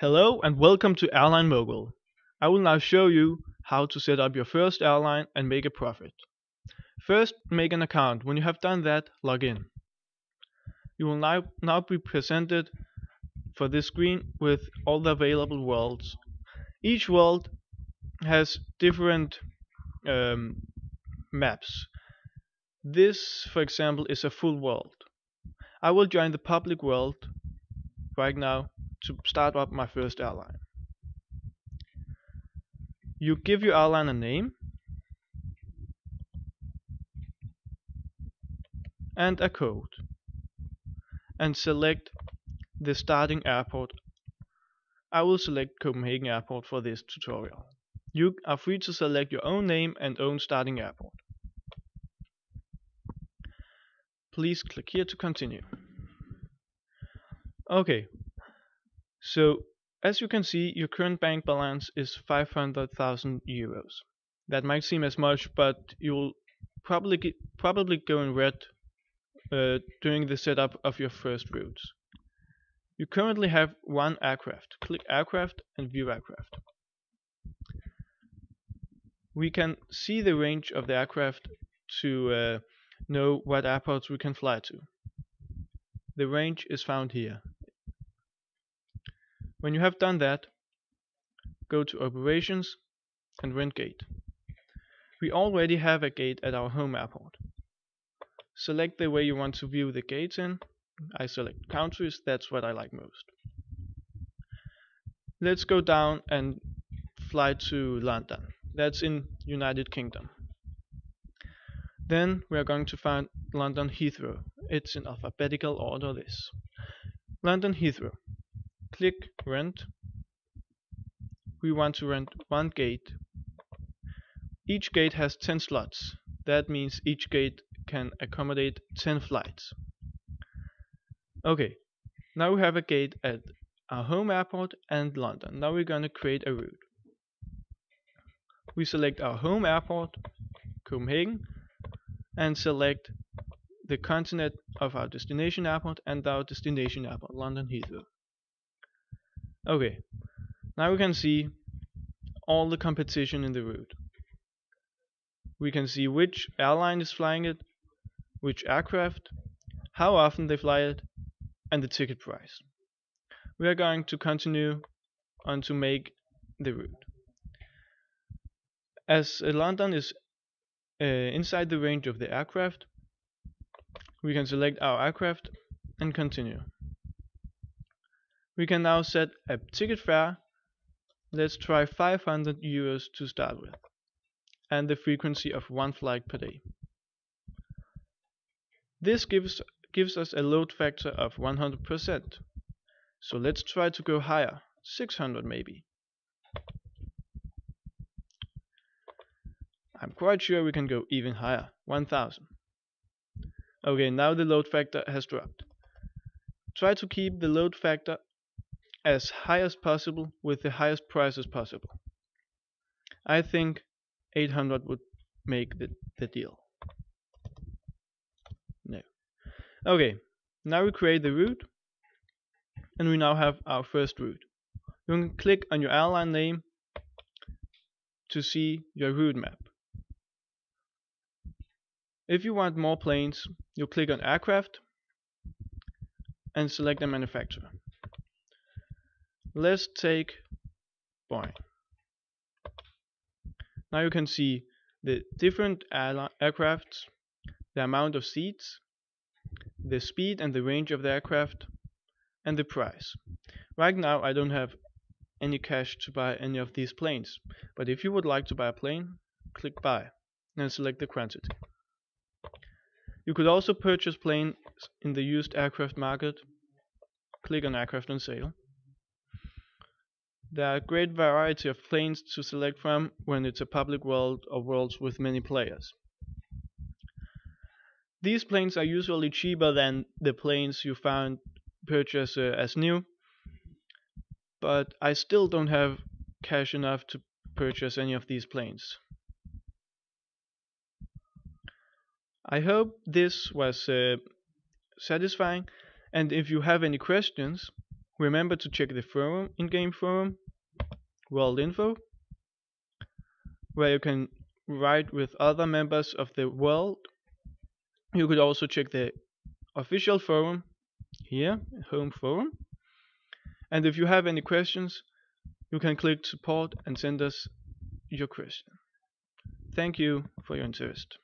Hello and welcome to Airline Mogul. I will now show you how to set up your first airline and make a profit. First, make an account. When you have done that, log in. You will now, now be presented for this screen with all the available worlds. Each world has different um, maps. This, for example, is a full world. I will join the public world right now to start up my first airline. You give your airline a name and a code and select the starting airport. I will select Copenhagen Airport for this tutorial. You are free to select your own name and own starting airport. Please click here to continue. Okay, so as you can see your current bank balance is 500,000 euros. That might seem as much but you'll probably get, probably go in red uh, during the setup of your first routes. You currently have one aircraft. Click aircraft and view aircraft. We can see the range of the aircraft to uh, know what airports we can fly to. The range is found here. When you have done that, go to Operations and Rent Gate. We already have a gate at our home airport. Select the way you want to view the gates in. I select countries, that's what I like most. Let's go down and fly to London. That's in United Kingdom. Then we are going to find London Heathrow. It's in alphabetical order this. London Heathrow. Click rent. We want to rent one gate. Each gate has 10 slots. That means each gate can accommodate 10 flights. Okay, now we have a gate at our home airport and London. Now we're going to create a route. We select our home airport, Copenhagen, and select the continent of our destination airport and our destination airport, London Heathrow. Okay, now we can see all the competition in the route. We can see which airline is flying it, which aircraft, how often they fly it, and the ticket price. We are going to continue on to make the route. As uh, London is uh, inside the range of the aircraft, we can select our aircraft and continue. We can now set a ticket fare. Let's try 500 euros to start with and the frequency of one flight per day. This gives, gives us a load factor of 100%. So let's try to go higher, 600 maybe. I'm quite sure we can go even higher, 1000. Okay, now the load factor has dropped. Try to keep the load factor as high as possible with the highest prices possible. I think 800 would make the, the deal. No. Okay, now we create the route and we now have our first route. You can click on your airline name to see your route map. If you want more planes, you click on aircraft and select a manufacturer. Let's take Boeing. Now you can see the different aircrafts, the amount of seats, the speed and the range of the aircraft, and the price. Right now I don't have any cash to buy any of these planes, but if you would like to buy a plane, click buy and select the quantity. You could also purchase planes in the used aircraft market. Click on aircraft on sale. There are a great variety of planes to select from when it's a public world or worlds with many players. These planes are usually cheaper than the planes you found purchase uh, as new, but I still don't have cash enough to purchase any of these planes. I hope this was uh, satisfying and if you have any questions Remember to check the forum, in-game forum, World Info, where you can write with other members of the world. You could also check the official forum here, home forum. And if you have any questions, you can click support and send us your question. Thank you for your interest.